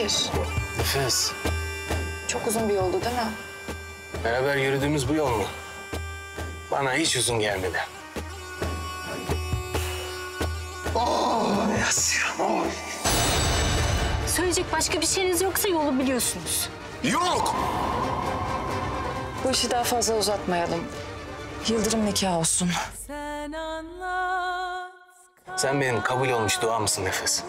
Hayır. Nefes. Çok uzun bir yoldu değil mi? Beraber yürüdüğümüz bu yol mu? Bana hiç uzun gelmedi. Oh, Yasyam, oh. Söyleyecek başka bir şeyiniz yoksa yolu biliyorsunuz. Yok! Bu işi daha fazla uzatmayalım. Yıldırım nikahı olsun. Sen Sen benim kabul olmuş dua mısın Nefes?